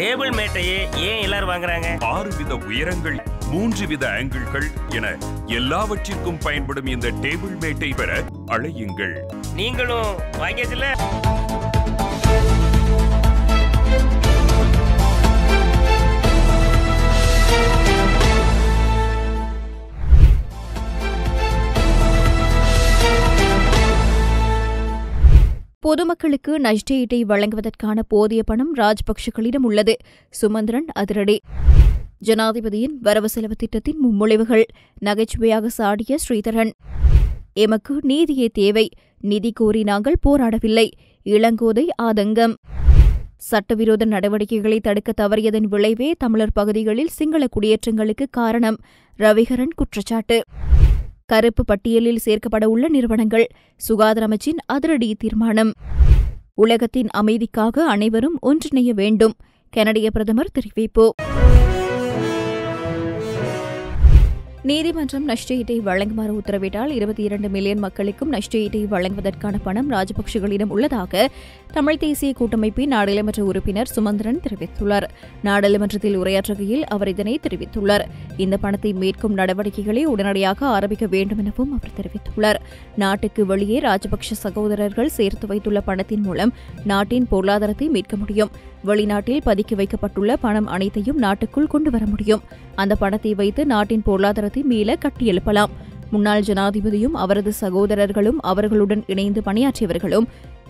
Table மேட்டையே ஏன் எல்லாரும் வாங்குறாங்க? ஆறு வித உயரங்கள் மூன்று வித ஆங்கிள்கள் என எல்லாவற்றிற்கும் பயன்படும் இந்த டேபிள் மேட்டை பெற அழையுங்கள். நீங்களும் வாங்கியாச்சுல? பொதுமக்களுக்கு நஷ்டஈட்டை வழங்குவதற்கான போதிய பணம் ராஜபக்சேக்களிடம் உள்ளது. சுமந்திரன் அதிரடி. ஜனாதிபதியின் வரவு செலவு திட்டத்தின் முன்மொழிவுகள். நகைச்சுவையாக சாடிய ஸ்ரீதரன். எமக்கு நீதியே தேவை. நிதி கோரி நாங்கள் போராடவில்லை. இளங்கோதை ஆதங்கம். சட்டவிரோத நடவடிக்கைகளை தடுக்க தவறியதன் விளைவே தமிழர் பகுதிகளில் சிங்கள குடியேற்றங்களுக்கு காரணம். ரவிகரன் குற்றச்சாட்டு. கருப்பு பட்டியலில் சேர்க்கப்பட உள்ள நிறுவனங்கள் சுகாதார அமைச்சின் அதிரடி தீர்மானம். உலகத்தின் அமைதிக்காக அனைவரும் ஒன்றிணைய வேண்டும் கனடிய பிரதமர் தெரிவிப்பு. நீதிமன்றம் நஷ்டஈட்டை வழங்குமாறு உத்தரவிட்டால் இருபத்தி இரண்டு மில்லியன் மக்களுக்கும் நஷ்டஈட்டை வழங்குவதற்கான பணம் ராஜபக்சேகளிடம் உள்ளதாக தமிழ் தேசிய கூட்டமைப்பின் நாடாளுமன்ற உறுப்பினர் சுமந்திரன் தெரிவித்துள்ளார். நாடாளுமன்றத்தில் உரையாற்றுகையில் அவர் இதனை தெரிவித்துள்ளார். இந்த பணத்தை மீட்கும் நடவடிக்கைகளை உடனடியாக ஆரம்பிக்க வேண்டும் எனவும் அவர் தெரிவித்துள்ளார். நாட்டுக்கு வெளியே ராஜபக்ஷ சகோதரர்கள் சேர்த்து வைத்துள்ள பணத்தின் மூலம் நாட்டின் பொருளாதாரத்தை மீட்க முடியும். வெளிநாட்டில் பதுக்கி வைக்கப்பட்டுள்ள பணம் அனைத்தையும் நாட்டுக்குள் கொண்டு வர முடியும். அந்த பணத்தை வைத்து நாட்டின் பொருளாதாரத்தை மீள கட்டியெழுப்பலாம் முன்னாள் ஜனாதிபதியும் அவரது சகோதரர்களும் அவர்களுடன் இணைந்து பணியாற்றியவர்களும்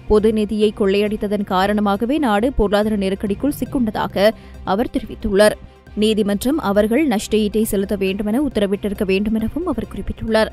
பொது நிதியை கொள்ளையடித்ததன் காரணமாகவே நாடு பொருளாதார நெருக்கடிக்குள் சிக்குண்டதாக அவர் தெரிவித்துள்ளார். நீதிமன்றம் அவர்கள் நஷ்டஈட்டை செலுத்த வேண்டுமென உத்தரவிட்டிருக்க வேண்டுமெனவும் அவர் குறிப்பிட்டுள்ளார்.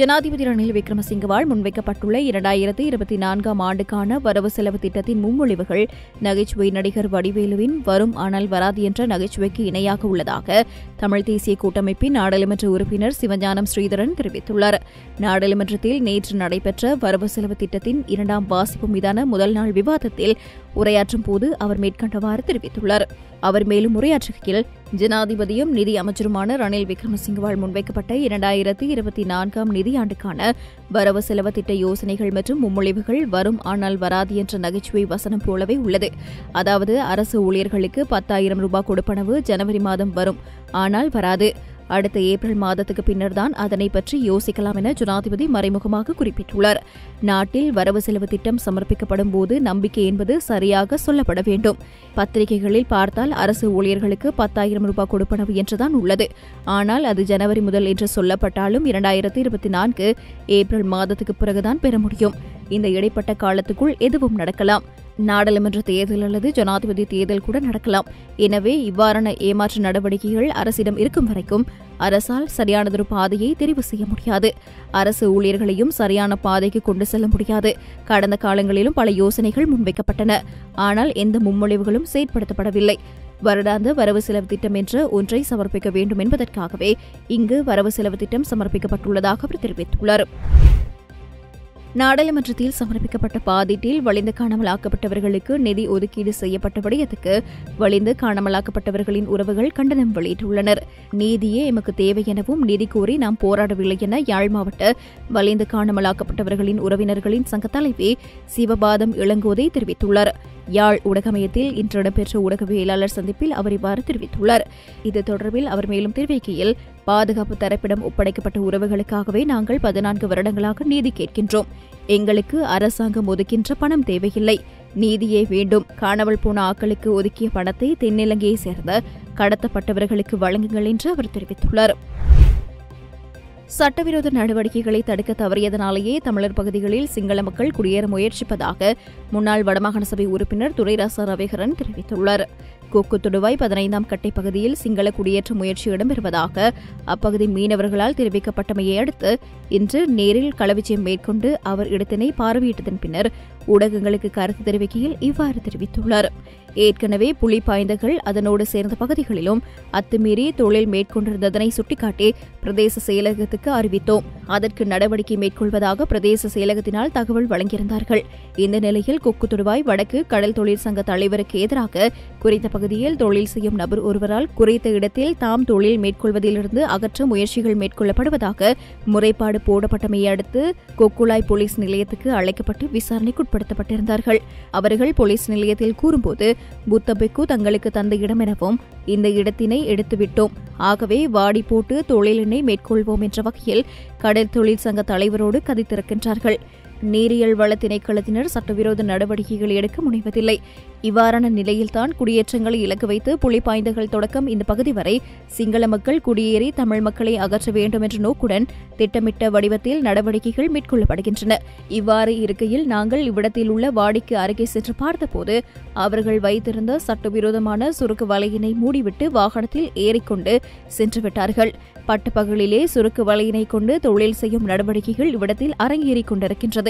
ஜனாதிபதி ரணில் விக்ரமசிங்கவால் முன்வைக்கப்பட்டுள்ள இரண்டாயிரத்தி இருபத்தி நான்காம் ஆண்டுக்கான வரவு செலவு திட்டத்தின் முன்மொழிவுகள் நகைச்சுவை நடிகர் வடிவேலுவின் வரும் ஆனால் வராது என்ற நகைச்சுவைக்கு இணையாக உள்ளதாக தமிழ் தேசிய கூட்டமைப்பின் நாடாளுமன்ற உறுப்பினர் சிவஞானம் ஸ்ரீதரன் தெரிவித்துள்ளார். நாடாளுமன்றத்தில் நேற்று நடைபெற்ற வரவு செலவு திட்டத்தின் இரண்டாம் வாசிப்பு மீதான முதல் நாள் விவாதத்தில் உரையாற்றும் போது அவர் மேற்கண்டவாறு தெரிவித்துள்ளார். அவர் மேலும் உரையாற்றுகையில் ஜனாதிபதியும் நிதி அமைச்சருமான ரணில் விக்ரமசிங்கவால் முன்வைக்கப்பட்ட இரண்டாயிரத்தி இருபத்தி நான்காம் நிதியாண்டுக்கான வரவு செலவு திட்ட யோசனைகள் மற்றும் முன்மொழிவுகள் வரும் ஆனால் வராது என்ற நகைச்சுவை வசனம் போலவே உள்ளது. அதாவது அரசு ஊழியர்களுக்கு பத்தாயிரம் ரூபாய் கொடுப்பனவு ஜனவரி மாதம் வரும். ஆனால் வராது. அடுத்த ஏப்ரல் மாதத்துக்கு பின்னர்தான் அதனை பற்றி யோசிக்கலாம் என ஜனாதிபதி மறைமுகமாக குறிப்பிட்டுள்ளார். நாட்டில் வரவு செலவு திட்டம் சமர்ப்பிக்கப்படும் போது நம்பிக்கை என்பது சரியாக சொல்லப்பட வேண்டும். பத்திரிகைகளில் பார்த்தால் அரசு ஊழியர்களுக்கு பத்தாயிரம் ரூபாய் கொடுப்பனவு என்றுதான் உள்ளது. ஆனால் அது ஜனவரி முதல் என்று சொல்லப்பட்டாலும் இரண்டாயிரத்தி இருபத்தி நான்கு ஏப்ரல் மாதத்துக்கு பிறகுதான் பெற முடியும். இந்த இடைப்பட்ட காலத்துக்குள் எதுவும் நடக்கலாம். நாடாளுமன்ற தேர்தல் அல்லது ஜனாதிபதி தேர்தல் கூட நடக்கலாம். எனவே இவ்வாறான ஏமாற்று நடவடிக்கைகள் அரசிடம் இருக்கும் வரைக்கும் அரசால் சரியானதொரு பாதையை தெரிவு செய்ய முடியாது. அரசு ஊழியர்களையும் சரியான பாதைக்கு கொண்டு செல்ல முடியாது. கடந்த காலங்களிலும் பல யோசனைகள் முன்வைக்கப்பட்டன. ஆனால் எந்த முன்மொழிவுகளும் செயற்படுத்தப்படவில்லை. வருடாந்த வரவு செலவு திட்டம் என்ற ஒன்றை சமர்ப்பிக்க வேண்டும் என்பதற்காகவே இங்கு வரவு செலவு திட்டம் சமர்ப்பிக்கப்பட்டுள்ளதாக அவர் தெரிவித்துள்ளார். நாடாளுமன்றத்தில் சமர்ப்பிக்கப்பட்ட பாதீட்டில் வலிந்து காணாமலாக்கப்பட்டவர்களுக்கு நிதி ஒதுக்கீடு செய்யப்பட்ட விடயத்துக்கு வலிந்து காணாமலாக்கப்பட்டவர்களின் உறவுகள் கண்டனம் வெளியிட்டுள்ளனர். நீதியே எமக்கு தேவை எனவும் நிதி கோரி நாம் போராடவில்லை என யாழ் மாவட்ட வலிந்து காணாமலாக்கப்பட்டவர்களின் உறவினர்களின் சங்க தலைவி சிவபாதம் இளங்கோதை தெரிவித்துள்ளார். யாழ் ஊடகமயத்தில் இன்று இடம்பெற்ற ஊடகவியலாளர் சந்திப்பில் அவர் இவ்வாறு தெரிவித்துள்ளார். இது தொடர்பில் அவர் மேலும் தெரிவிக்கையில் பாதுகாப்பு தரப்பிடம் ஒப்படைக்கப்பட்ட உறவுகளுக்காகவே நாங்கள் பதினான்கு வருடங்களாக நீதி கேட்கின்றோம். எங்களுக்கு அரசாங்கம் ஒதுக்கின்ற பணம் தேவையில்லை. நீதியே வேண்டும். காணாமல் போன ஆக்களுக்கு ஒதுக்கிய பணத்தை தென்னிலங்கையை சேர்ந்த கடத்தப்பட்டவர்களுக்கு வழங்குங்கள் என்று அவர் தெரிவித்துள்ளார். சட்டவிரோத நடவடிக்கைகளை தடுக்க தவறியதனாலேயே தமிழர் பகுதிகளில் சிங்கள மக்கள் குடியேற முயற்சிப்பதாக முன்னாள் வடமாகாண சபை உறுப்பினர் துரைராசா ரவிகரன் தெரிவித்துள்ளார். கொக்கு தொடுவாய் பதினைந்தாம் கட்டை பகுதியில் சிங்கள குடியேற்ற முயற்சி இடம்பெறுவதாக அப்பகுதி மீனவர்களால் தெரிவிக்கப்பட்டமையை அடுத்து இன்று நேரில் களவிஜயம் மேற்கொண்டு அவர் இடத்தினை பார்வையிட்டதன் பின்னர் ஊடகங்களுக்கு கருத்து தெரிவிக்கையில் இவ்வாறு தெரிவித்துள்ளார். ஏற்கனவே புலி பாய்ந்தகள் அதனோடு சேர்ந்த பகுதிகளிலும் அத்துமீறி தொழில் மேற்கொண்டிருந்ததனை சுட்டிக்காட்டி பிரதேச செயலகத்துக்கு அறிவித்தோம். அதற்கு நடவடிக்கை மேற்கொள்வதாக பிரதேச செயலகத்தினால் தகவல் வழங்கியிருந்தார்கள். இந்த நிலையில் கொக்கு தொடுவாய் வடக்கு கடல் தொழிற்சங்க தலைவருக்கு எதிராக குறித்த பகுதியில் தொழில் செய்யும் நபர் ஒருவரால் குறித்த இடத்தில் தாம் தொழில் மேற்கொள்வதிலிருந்து அகற்ற முயற்சிகள் மேற்கொள்ளப்படுவதாக முறைப்பாடு போடப்பட்டமையை அடுத்து கொக்குலாய் போலீஸ் நிலையத்துக்கு அழைக்கப்பட்டு விசாரணைக்குட்பட்டு கையகப்படுத்தப்பட்டிருந்தார்கள் அவர்கள் போலீஸ் நிலையத்தில் கூறும்போது புத்த பிக்கு தங்களுக்கு தந்த இடம் எனவும் இந்த இடத்தினை எடுத்துவிட்டோம். ஆகவே வாடி போட்டு தொழிலினை மேற்கொள்வோம் என்ற வகையில் கடல் தொழிற்சங்க தலைவரோடு கதித்திருக்கின்றார்கள். நீரியல் வள திணைக்களத்தினர் சட்டவிரோத நடவடிக்கைகள் எடுக்க முனைவதில்லை. இவ்வாறான நிலையில்தான் குடியேற்றங்களை இலக்கு வைத்து புலிப்பாய்ந்தகள் தொடக்கம் இந்த பகுதி வரை சிங்கள மக்கள் குடியேறி தமிழ் மக்களை அகற்ற வேண்டும் என்ற நோக்குடன் திட்டமிட்ட வடிவத்தில் நடவடிக்கைகள் மேற்கொள்ளப்படுகின்றன. இவ்வாறு இருக்கையில் நாங்கள் இவ்விடத்தில் உள்ள வாடிக்கு அருகே சென்று பார்த்தபோது அவர்கள் வைத்திருந்த சட்டவிரோதமான சுருக்கு வலையினை மூடிவிட்டு வாகனத்தில் ஏறிக்கொண்டு சென்று விட்டார்கள். பட்டப்பகலிலே சுருக்கு வலையினை கொண்டு தொழில் செய்யும் நடவடிக்கைகள் இவ்விடத்தில் அரங்கேறிக் கொண்டிருக்கின்றது.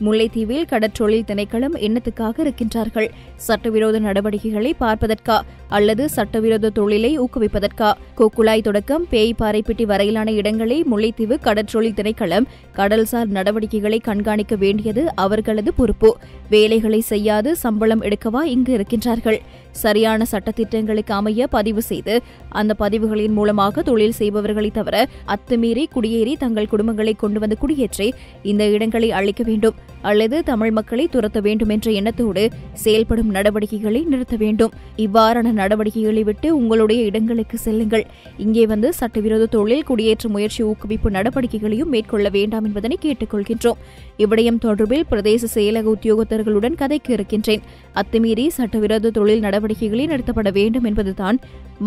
முல்லைத்தீவில் கடற்றொழில் திணைக்களம் எண்ணத்துக்காக இருக்கின்றார்கள். சட்டவிரோத நடவடிக்கைகளை பார்ப்பதற்கா அல்லது சட்டவிரோத தொழிலை ஊக்குவிப்பதற்கா? கோக்குழாய் தொடக்கம் பேய் பாறைப்பிட்டி வரையிலான இடங்களை முல்லைத்தீவு கடற்றொழில் திணைக்களம். கடல்சார் நடவடிக்கைகளை கண்காணிக்க வேண்டியது அவர்களது பொறுப்பு. வேலைகளை செய்யாது சம்பளம் எடுக்கவா இங்கு இருக்கின்றார்கள். சரியான சட்டத்திட்டங்களுக்கு அமைய பதிவு செய்து அந்த பதிவுகளின் மூலமாக தொழில் செய்பவர்களை தவிர அத்துமீறி குடியேறி தங்கள் குடும்பங்களை கொண்டு வந்து குடியேற்றி இந்த இடங்களை அழிக்க வேண்டும். அல்லது தமிழ் மக்களை துரத்த வேண்டும் என்ற எண்ணத்தோடு செயல்படும் நடவடிக்கைகளை நிறுத்த வேண்டும். இவ்வாறான நடவடிக்கைகளை விட்டு உங்களுடைய இடங்களுக்கு செல்லுங்கள். இங்கே வந்து சட்டவிரோத தொழில் குடியேற்ற முயற்சி ஊக்குவிப்பு நடவடிக்கைகளையும் மேற்கொள்ள வேண்டாம் என்பதனை கேட்டுக்கொள்கின்றோம். இவ்விடயம் தொடர்பில் பிரதேச செயலக உத்தியோகத்தர்களுடன் கதைக்கு இருக்கின்றேன். அத்துமீறி சட்டவிரோத தொழில் நடவடிக்கைகளை நிறுத்தப்பட வேண்டும் என்பதுதான்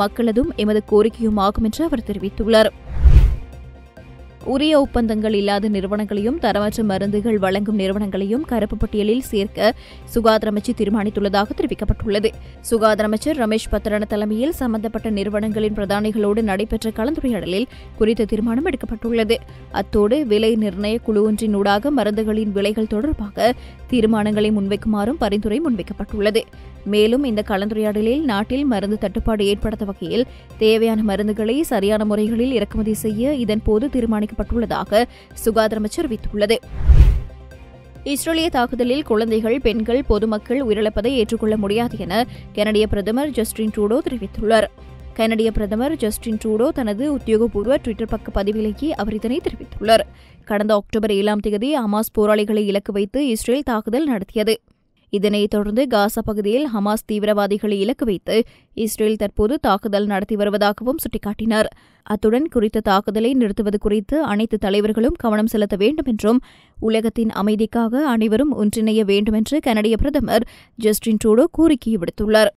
மக்களதும் எமது கோரிக்கையுமாகும் என்று அவர் தெரிவித்துள்ளார். உரிய ஒப்பந்தங்கள் இல்லாத நிறுவனங்களையும் தரமற்ற மருந்துகள் வழங்கும் நிறுவனங்களையும் கருப்பு பட்டியலில் சேர்க்க சுகாதார அமைச்சு தீர்மானித்துள்ளதாக தெரிவிக்கப்பட்டுள்ளது. சுகாதார அமைச்சர் ரமேஷ் பத்ரன தலைமையில் சம்பந்தப்பட்ட நிறுவனங்களின் பிரதானிகளோடு நடைபெற்ற கலந்துரையாடலில் குறித்த தீர்மானம் எடுக்கப்பட்டுள்ளது. அத்தோடு விலை நிர்ணய குழு ஒன்றின் ஊடாக மருந்துகளின் விலைகள் தொடர்பாக தீர்மானங்களை முன்வைக்குமாறும் பரிந்துரை முன்வைக்கப்பட்டுள்ளது. மேலும் இந்த கலந்துரையாடலில் நாட்டில் மருந்து தட்டுப்பாடு ஏற்படுத்த வகையில் தேவையான மருந்துகளை சரியான முறைகளில் இறக்குமதி செய்ய இதன்போது தீர்மானிக்கப்பட்டுள்ளதாக சுகாதார அமைச்சர் அறிவித்துள்ளது இஸ்ரேலிய தாக்குதலில் குழந்தைகள் பெண்கள் பொதுமக்கள் உயிரிழப்பதை ஏற்றுக்கொள்ள முடியாது என கனடிய பிரதமர் ஜஸ்டின் ட்ரூடோ தெரிவித்துள்ளார். கனடிய பிரதமர் ஜஸ்டின் ட்ரூடோ தனது உத்தியோகபூர்வ டுவிட்டர் பக்க பதிவிலேயே அவர் இதனை தெரிவித்துள்ளார். கடந்த அக்டோபர் ஏழாம் தேதி அமாஸ் போராளிகளை இலக்கு வைத்து இஸ்ரேல் தாக்குதல் நடத்தியது. இதனைத் தொடர்ந்து காசா பகுதியில் ஹமாஸ் தீவிரவாதிகளை இலக்கு வைத்து இஸ்ரேல் தற்போது தாக்குதல் நடத்தி வருவதாகவும் சுட்டிக்காட்டினார். அத்துடன் குறித்த தாக்குதலை நிறுத்துவது குறித்து அனைத்து தலைவர்களும் கவனம் செலுத்த வேண்டும் என்றும் உலகத்தின் அமைதிக்காக அனைவரும் ஒன்றிணைய வேண்டும் என்று கனடிய பிரதமர் ஜஸ்டின் ட்ரூடோ கோரிக்கை விடுத்துள்ளார்.